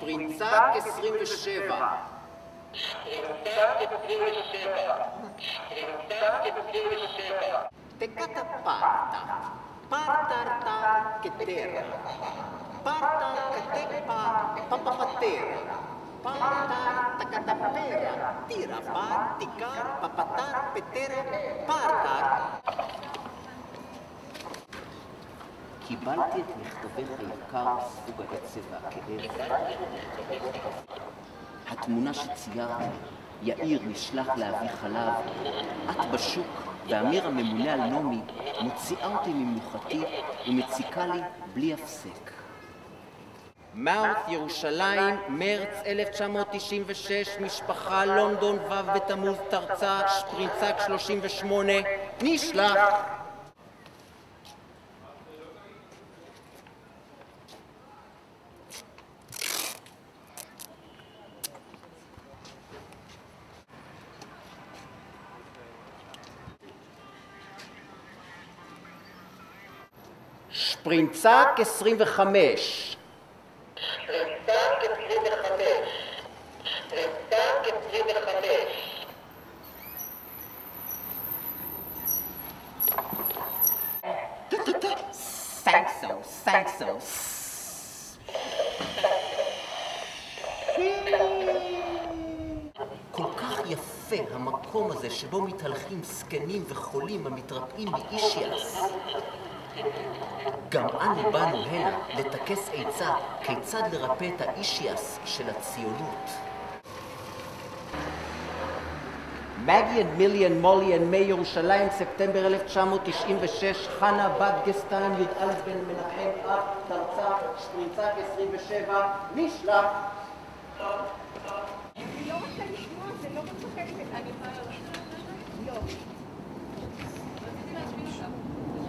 שפרינצק 27. Tecata parta, partarta ketera, parta ketepa papapatera, parta takatapera, tira pat, tikar, papatar, petera, partar. קיבלתי את מכתבך היקר סוג העצב והכאב. התמונה שציירת, יאיר נשלח להביא חלב, את בשוק ואמיר הממונה על נעמי מוציאה אותי ממנוחתי ומציקה לי בלי הפסק. מאות' ירושלים, מרץ 1996, משפחה לונדון, ו' בתמוז תרצה, שפרינצק 38, נשלח. שפרינצק 25. סנקסו, סנקסו. כל כך יפה המקום הזה שבו מתהלכים זקנים וחולים המתרפאים מאישיאס. גם אנו באנו הנה לטכס עצה כיצד לרפא את האישיאס של הציונות. מגי אנד מיליאן מוליאן מירושלים, ספטמבר 1996, חנה בת גסטן, י"א בן מנחם, אב, תרצה, שפרינצק 27, נשלח. אני לא רוצה לשמוע, זה לא מצחיק. אני לא.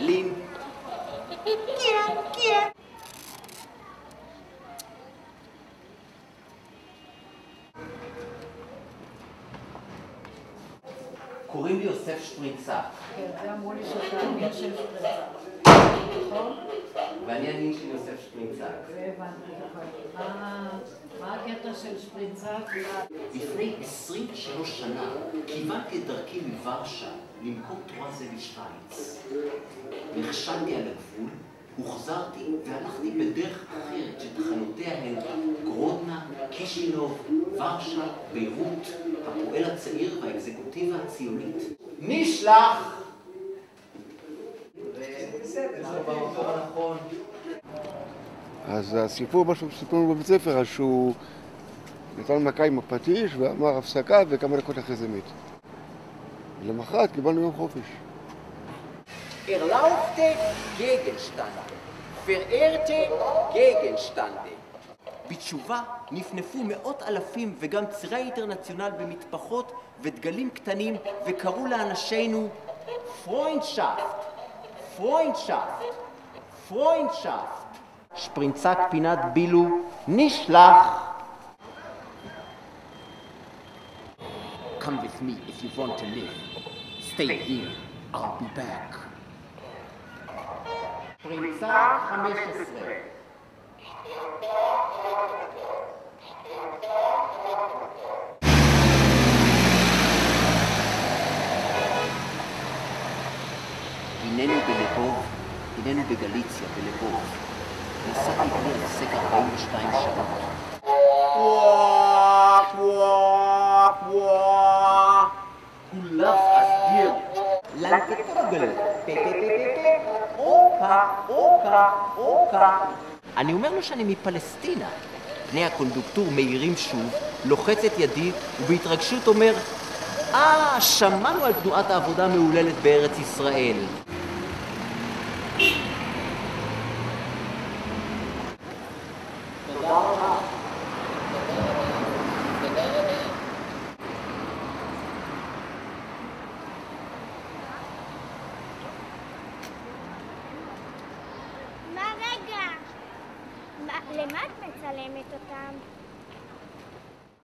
לין. קוראים לי יוסף שפרינצק, כן, זה אמרו לי שאתה אמיר של שפרצה. נכון? ואני הנין של יוסף שפרינצק. והבנתי לך. מה- מה הקטע של שפרינצק? לפני 23 שנה כיוונתי את דרכי מוורשה למכור תורה זה לשוויץ. נכשלתי על הגבול, הוחזרתי והלכתי בדרך אחרת שתחנותיה הן גרודנה, קישינוב, ורשה, ביירות, הפועל הצעיר והאקזקוטיבה הציונית. נשלח! אז הסיפור, מה שסיפרו לנו בבית ספר, אז שהוא נתן מכה עם הפטיש ואמר הפסקה וכמה דקות אחרי זה מת. למחרת קיבלנו יום חופש. Erlaubte Gegenstände. Verehrte Gegenstände. בתשובה נפנפו מאות אלפים וגם צירי האינטרנציונל במטפחות ודגלים קטנים וקראו לאנשינו Freundschaft, Freundschaft, Freundschaft. שפרינצק פינת בילו נשלח. Come with me if you want to live. Stay here, I'll be back. פריצה 15 אוקה, אוקה. אני אומר לו שאני מפלסטינה. פני הקונדוקטור מאירים שוב, לוחץ את ידי, ובהתרגשות אומר, אה, שמענו על תנועת העבודה המהוללת בארץ ישראל. למה את מצלמת אותם?